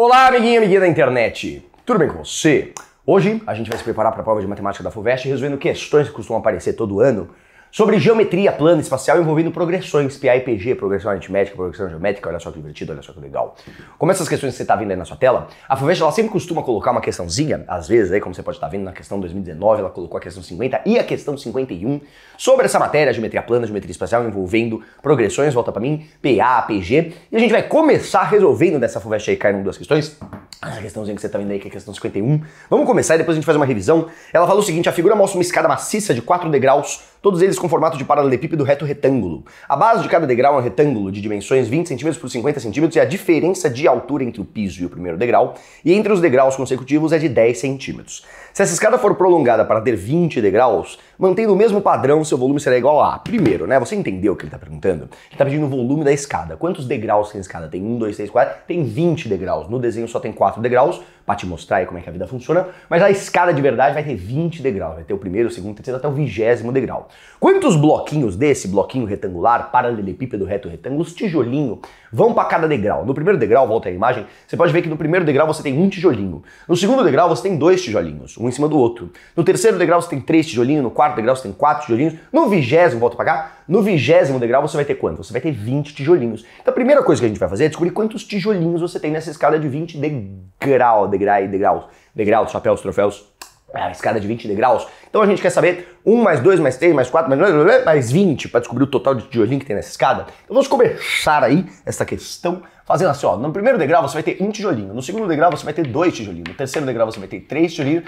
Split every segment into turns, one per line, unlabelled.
Olá, amiguinho e amiguinha da internet. Tudo bem com você? Hoje a gente vai se preparar para a prova de matemática da FUVEST resolvendo questões que costumam aparecer todo ano sobre geometria plana espacial envolvendo progressões, PA e PG, progressão aritmética, progressão geométrica, olha só que divertido, olha só que legal. Como essas questões que você está vendo aí na sua tela, a FUVEST ela sempre costuma colocar uma questãozinha, às vezes aí, como você pode estar vendo na questão 2019, ela colocou a questão 50 e a questão 51 sobre essa matéria, geometria plana, geometria espacial envolvendo progressões, volta para mim, PA, PG, e a gente vai começar resolvendo dessa FUVEST aí, caíram duas questões, essa questãozinha que você está vendo aí, que é a questão 51. Vamos começar e depois a gente faz uma revisão. Ela fala o seguinte: a figura mostra uma escada maciça de 4 degraus, todos eles com formato de paralelepípedo reto retângulo. A base de cada degrau é um retângulo de dimensões 20 cm por 50 cm e a diferença de altura entre o piso e o primeiro degrau e entre os degraus consecutivos é de 10 centímetros. Se essa escada for prolongada para ter 20 degraus, mantendo o mesmo padrão, seu volume será igual a. Primeiro, né? Você entendeu o que ele está perguntando? Ele está pedindo o volume da escada. Quantos degraus tem a escada? Tem 1, 2, 3, 4. Tem 20 degraus. No desenho só tem 4 degraus, para te mostrar aí como é que a vida funciona. Mas a escada de verdade vai ter 20 degraus. Vai ter o primeiro, o segundo, o terceiro até o vigésimo degrau. Quantos bloquinhos desse bloquinho retangular, paralelepípedo reto retângulo, tijolinho, vão para cada degrau? No primeiro degrau, volta a imagem, você pode ver que no primeiro degrau você tem um tijolinho. No segundo degrau você tem dois tijolinhos, um em cima do outro. No terceiro degrau você tem três tijolinhos, no quarto degrau você tem quatro tijolinhos. No vigésimo, volta para cá, no vigésimo degrau você vai ter quanto? Você vai ter 20 tijolinhos. Então a primeira coisa que a gente vai fazer é descobrir quantos tijolinhos você tem nessa escada de 20 degrau, degrau, degraus, degraus, chapéus, troféus, a escada de 20 degraus. Então a gente quer saber 1 mais 2 mais 3 mais 4 mais, mais 20 para descobrir o total de tijolinho que tem nessa escada. Então vamos começar aí essa questão fazendo assim, ó. No primeiro degrau você vai ter um tijolinho, no segundo degrau você vai ter dois tijolinhos, no terceiro degrau você vai ter três tijolinhos,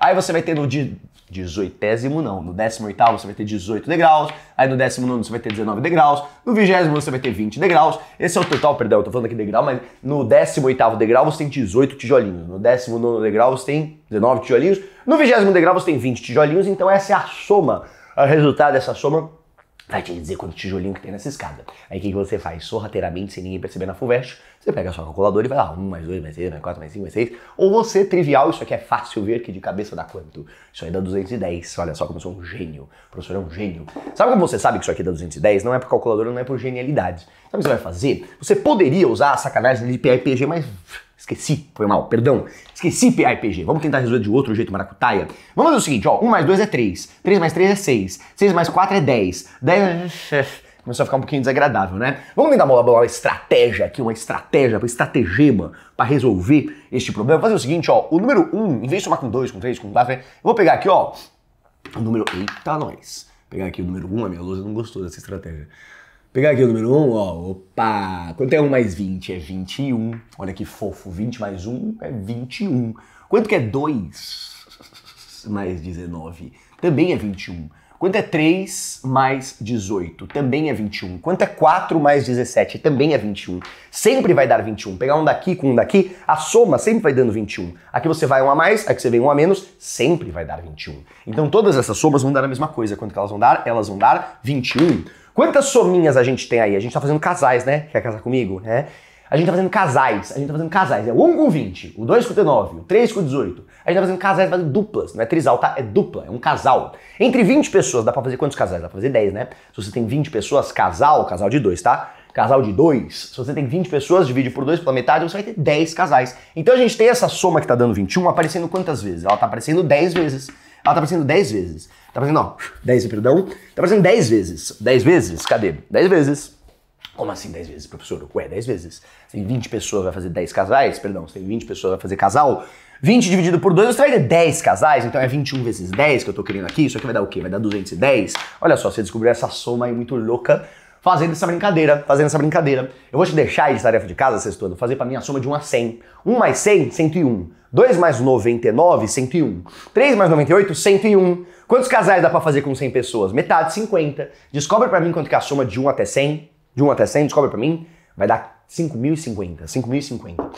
aí você vai ter no de 18 não, no 18 você vai ter 18 degraus, aí no 19 você vai ter 19 degraus, no 20 você vai ter 20 degraus, esse é o total, perdão, eu tô falando aqui degrau, mas no 18 degrau você tem 18 tijolinhos, no 19 degrau você tem 19 tijolinhos, no 20 degrau você tem 20 tijolinhos, então essa é a soma, o resultado dessa soma vai te dizer quanto tijolinho que tem nessa escada. Aí o que, que você faz? Sorrateiramente, sem ninguém perceber na FUVEST, você pega a sua calculadora e vai lá, 1 mais 2 mais 3 mais 4 mais 5 mais 6. Ou você, trivial, isso aqui é fácil ver que de cabeça dá quanto? Isso aí dá 210. Olha só como eu sou um gênio. O professor é um gênio. Sabe como você sabe que isso aqui dá 210? Não é por calculadora, não é por genialidade. Sabe o que você vai fazer? Você poderia usar a sacanagem de PA e PG, mas Esqueci, foi mal, perdão. Esqueci PA e PG. Vamos tentar resolver de outro jeito, maracutaia. Vamos fazer o seguinte, ó. 1 mais 2 é 3. 3 mais 3 é 6. 6 mais 4 é 10. 10 é... Começou a ficar um pouquinho desagradável, né? Vamos tentar bolar uma estratégia aqui, uma estratégia, uma estratagema para resolver este problema. Vou fazer o seguinte, ó. O número 1, em vez de somar com 2, com 3, com 4, eu vou pegar aqui, ó. O número... Eita, nós. Vou pegar aqui o número 1, a minha lousa não gostou dessa estratégia. Pegar aqui o número 1, ó, opa, quanto é 1 mais 20? É 21. Olha que fofo, 20 mais 1 é 21. Quanto que é 2 mais 19? Também é 21. Quanto é 3 mais 18? Também é 21. Quanto é 4 mais 17? Também é 21. Sempre vai dar 21. Pegar um daqui com um daqui, a soma sempre vai dando 21. Aqui você vai um a mais, aqui você vem um a menos, sempre vai dar 21. Então todas essas somas vão dar a mesma coisa. Quanto que elas vão dar? Elas vão dar 21. Quantas sominhas a gente tem aí? A gente tá fazendo casais, né? Quer casar comigo? né? A gente tá fazendo casais. A gente tá fazendo casais. É o 1 com 20, o 2 com 19, o 3 com 18. A gente tá fazendo casais, fazendo duplas. Não é trisal, tá? É dupla, é um casal. Entre 20 pessoas, dá pra fazer quantos casais? Dá pra fazer 10, né? Se você tem 20 pessoas, casal, casal de 2, tá? Casal de 2, se você tem 20 pessoas, divide por 2 pela metade, você vai ter 10 casais. Então a gente tem essa soma que tá dando 21 aparecendo quantas vezes? Ela tá aparecendo 10 vezes. Ela tá aparecendo 10 vezes. Tá aparecendo, ó, 10, perdão. Tá aparecendo 10 vezes. 10 vezes? Cadê? 10 vezes. Como assim 10 vezes, professor? Ué, 10 vezes. Você tem 20 pessoas, vai fazer 10 casais? Perdão, você tem 20 pessoas, vai fazer casal? 20 dividido por 2, você vai ter 10 casais, então é 21 vezes 10 que eu tô querendo aqui. Isso aqui vai dar o quê? Vai dar 210. Olha só, você descobriu essa soma aí muito louca fazendo essa brincadeira, fazendo essa brincadeira. Eu vou te deixar aí de tarefa de casa, sexto fazer para mim a soma de 1 a 100. 1 mais 100, 101. 2 mais 99, 101. 3 mais 98, 101. Quantos casais dá para fazer com 100 pessoas? Metade, 50. Descobre para mim quanto que é a soma de 1 até 100. De 1 até 100, descobre para mim. Vai dar 5.050. 5.050.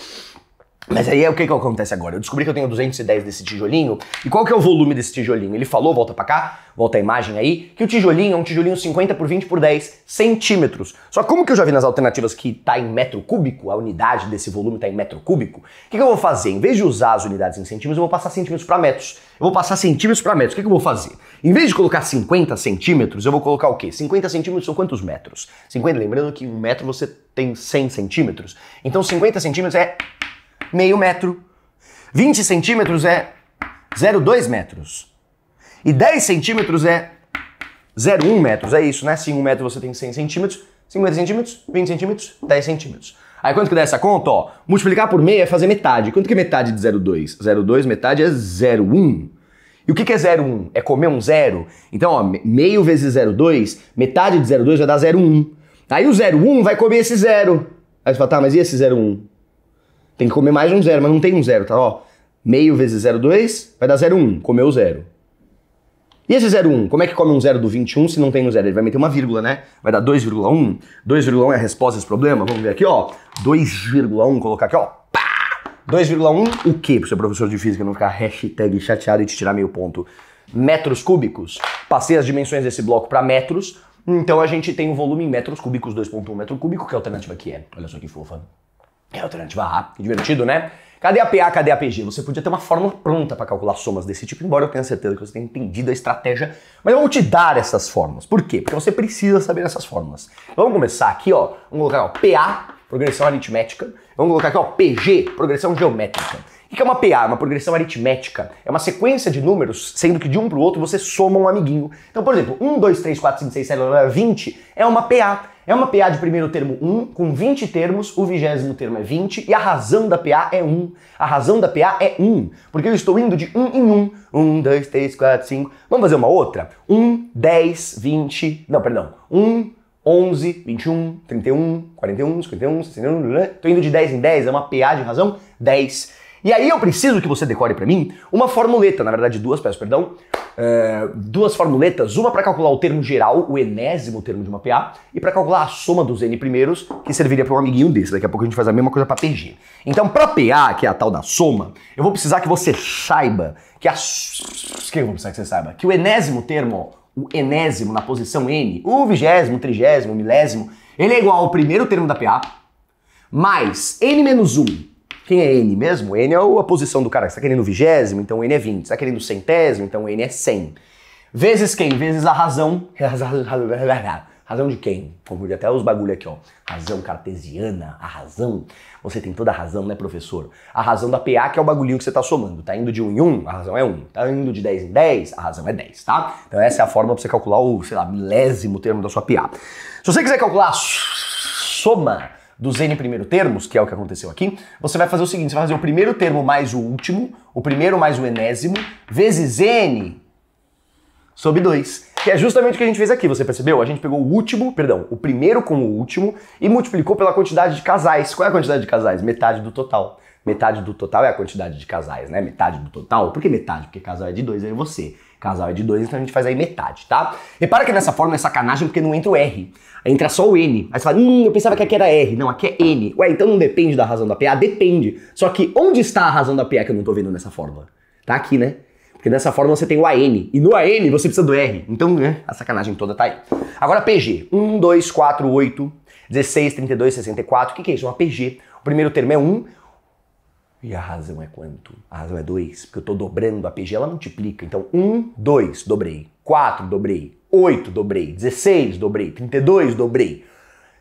Mas aí é o que, que acontece agora? Eu descobri que eu tenho 210 desse tijolinho. E qual que é o volume desse tijolinho? Ele falou, volta pra cá, volta a imagem aí, que o tijolinho é um tijolinho 50 por 20 por 10 centímetros. Só como que eu já vi nas alternativas que tá em metro cúbico, a unidade desse volume tá em metro cúbico, o que, que eu vou fazer? Em vez de usar as unidades em centímetros, eu vou passar centímetros para metros. Eu vou passar centímetros para metros. O que, que eu vou fazer? Em vez de colocar 50 centímetros, eu vou colocar o quê? 50 centímetros são quantos metros? 50, lembrando que um metro você tem 100 centímetros. Então 50 centímetros é meio metro. 20 centímetros é 0,2 metros. E 10 centímetros é 0,1 metros. É isso, né? Se 1 metro você tem 100 centímetros, 50 centímetros, 20 centímetros, 10 centímetros. Aí quanto que dá essa conta? Ó, multiplicar por meio é fazer metade. Quanto que é metade de 0,2? 0,2 metade é 0,1. E o que, é 0,1? É comer um zero? Então, ó, meio vezes 0,2, metade de 0,2 vai dar 0,1. Aí o 0,1 vai comer esse zero. Aí você fala, tá, mas e esse 0,1? Tem que comer mais um zero, mas não tem um zero, tá? Ó, meio vezes 0,2 vai dar 0,1. Comeu zero. E esse 0,1? Como é que come um zero do 21 se não tem um zero? Ele vai meter uma vírgula, né? Vai dar 2,1. 2,1 é a resposta desse problema. Vamos ver aqui, ó. 2,1, colocar aqui, ó. 2,1 o quê? Para ser professor de física não ficar hashtag chateado e te tirar meio ponto. Metros cúbicos. Passei as dimensões desse bloco para metros. Então a gente tem o volume em metros cúbicos, 2,1 metro cúbico, que a alternativa aqui é. Olha só que fofa. É alternativa A. Que divertido, né? Cadê a PA, cadê a PG? Você podia ter uma fórmula pronta para calcular somas desse tipo, embora eu tenha certeza que você tenha entendido a estratégia, mas eu vou te dar essas fórmulas. Por quê? Porque você precisa saber essas fórmulas. Então, vamos começar aqui, ó. Vamos colocar ó, PA, progressão aritmética. Vamos colocar aqui, ó, PG, progressão geométrica. O que é uma PA? Uma progressão aritmética. É uma sequência de números, sendo que de um para o outro você soma um amiguinho. Então, por exemplo, 1, 2, 3, 4, 5, 6, 7, 20 é uma PA. É uma PA de primeiro termo 1, com 20 termos, o vigésimo termo é 20, e a razão da PA é 1. A razão da PA é 1, porque eu estou indo de 1 em 1. 1, 2, 3, 4, 5. Vamos fazer uma outra? 1, 10, 20. Não, perdão. 1, 11, 21, 31, 41, 51, 61. Estou indo de 10 em 10, é uma PA de razão 10. E aí eu preciso que você decore para mim uma formuleta, na verdade duas, peço perdão, é, duas formuletas, uma para calcular o termo geral, o enésimo termo de uma PA, e para calcular a soma dos n primeiros, que serviria para um amiguinho desse. Daqui a pouco a gente faz a mesma coisa para PG. Então, para PA, que é a tal da soma, eu vou precisar que você saiba que a... Que eu vou precisar que você saiba? Que o enésimo termo, o enésimo na posição n, o vigésimo, trigésimo, milésimo, ele é igual ao primeiro termo da PA, mais n menos 1 quem é N mesmo? N é a posição do cara. Você está querendo vigésimo, então N é 20. Você está querendo centésimo, então N é 100. Vezes quem? Vezes a razão. Razão de quem? Confunde até os bagulho aqui, ó. Razão cartesiana, a razão. Você tem toda a razão, né, professor? A razão da PA, que é o bagulhinho que você está somando. Tá indo de 1 em 1, a razão é 1. Tá indo de 10 em 10, a razão é 10, tá? Então essa é a forma para você calcular o, sei lá, milésimo termo da sua PA. Se você quiser calcular a soma dos n primeiro termos, que é o que aconteceu aqui, você vai fazer o seguinte, você vai fazer o primeiro termo mais o último, o primeiro mais o enésimo, vezes n sobre 2. Que é justamente o que a gente fez aqui, você percebeu? A gente pegou o último, perdão, o primeiro com o último e multiplicou pela quantidade de casais. Qual é a quantidade de casais? Metade do total. Metade do total é a quantidade de casais, né? Metade do total. Por que metade? Porque casal é de dois, aí você. Casal é de dois, então a gente faz aí metade, tá? Repara que nessa forma é sacanagem porque não entra o R. Entra só o N. Aí você fala, hum, eu pensava que aqui era R. Não, aqui é N. Ué, então não depende da razão da PA? Depende. Só que onde está a razão da PA que eu não tô vendo nessa fórmula? Tá aqui, né? Porque nessa fórmula você tem o AN. E no AN você precisa do R. Então, né, a sacanagem toda tá aí. Agora PG. 1, 2, 4, 8, 16, 32, 64. O que, que é isso? Uma PG. O primeiro termo é 1. E a razão é quanto? A razão é 2, porque eu estou dobrando a PG, ela multiplica. Então, 1, 2, dobrei. 4, dobrei. 8, dobrei. 16, dobrei. 32, dobrei.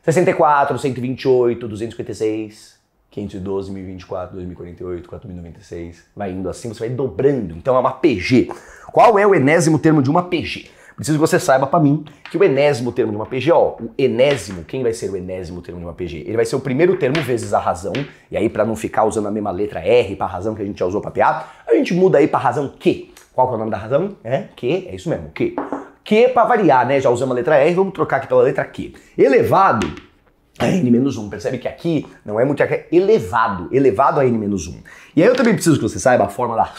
64, 128, 256, 512, 1024, 2048, 4096. Vai indo assim, você vai dobrando. Então, é uma PG. Qual é o enésimo termo de uma PG? Preciso que você saiba para mim que o enésimo termo de uma PG, ó, o enésimo, quem vai ser o enésimo termo de uma PG? Ele vai ser o primeiro termo vezes a razão, e aí para não ficar usando a mesma letra R para razão que a gente já usou para PA, a gente muda aí para razão Q. Qual que é o nome da razão? É Q, é isso mesmo, Q. Q para variar, né? Já usamos a letra R, vamos trocar aqui pela letra Q. Elevado a n-1. Percebe que aqui não é muito é elevado, elevado a n-1. E aí eu também preciso que você saiba a forma da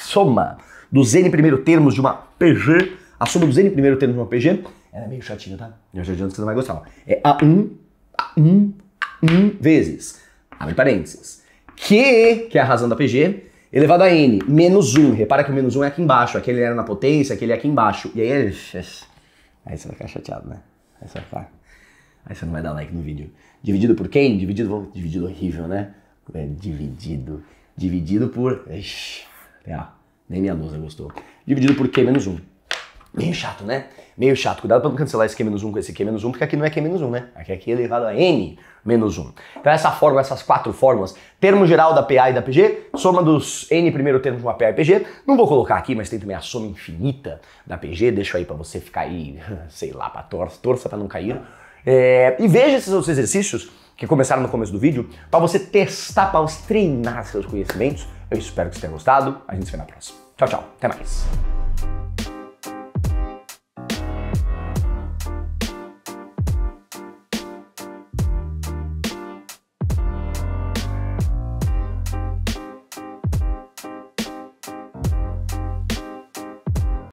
soma dos n primeiro termos de uma PG a soma dos n primeiro termos de uma PG, ela é meio chatinha, tá? Eu já adianto que você não vai gostar. É A1, A1, A1 vezes, abre parênteses, Q, que é a razão da PG, elevado a N, menos 1. Repara que o menos 1 é aqui embaixo, aquele era na potência, aquele é aqui embaixo. E aí, aí você vai ficar chateado, né? Aí você vai ficar... Aí você não vai dar like no vídeo. Dividido por quem? Dividido, dividido horrível, né? É, dividido. Dividido por... Ixi, é, nem minha lousa gostou. Dividido por Q menos 1. Meio chato, né? Meio chato. Cuidado para não cancelar esse Q-1 com esse Q-1, porque aqui não é Q-1, né? Aqui é Q elevado a N menos 1. Então essa fórmula, essas quatro fórmulas, termo geral da PA e da PG, soma dos N primeiro termos de uma PA e PG, não vou colocar aqui, mas tem também a soma infinita da PG, deixo aí para você ficar aí, sei lá, para torça, torça para não cair. É, e veja esses outros exercícios que começaram no começo do vídeo, para você testar, para você treinar seus conhecimentos. Eu espero que você tenha gostado, a gente se vê na próxima. Tchau, tchau, até mais.